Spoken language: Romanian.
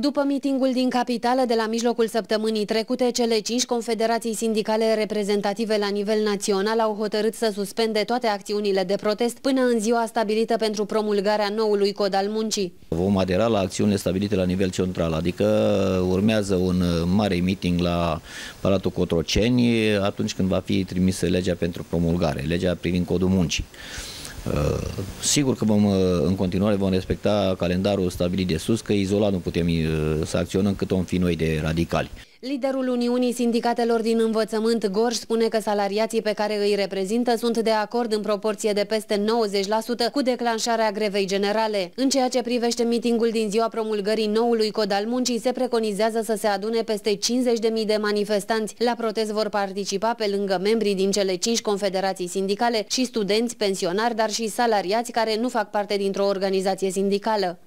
După mitingul din capitală de la mijlocul săptămânii trecute, cele cinci confederații sindicale reprezentative la nivel național au hotărât să suspende toate acțiunile de protest până în ziua stabilită pentru promulgarea noului cod al muncii. Vom adera la acțiunile stabilite la nivel central, adică urmează un mare meeting la Palatul Cotroceni atunci când va fi trimisă legea pentru promulgare, legea privind codul muncii. Uh, sigur că vom, uh, în continuare vom respecta calendarul stabilit de sus, că izolat nu putem uh, să acționăm cât om fi noi de radicali. Liderul Uniunii Sindicatelor din Învățământ, Gorj, spune că salariații pe care îi reprezintă sunt de acord în proporție de peste 90% cu declanșarea grevei generale. În ceea ce privește mitingul din ziua promulgării noului cod al muncii, se preconizează să se adune peste 50.000 de manifestanți. La protest vor participa pe lângă membrii din cele 5 confederații sindicale și studenți, pensionari, dar și salariați care nu fac parte dintr-o organizație sindicală.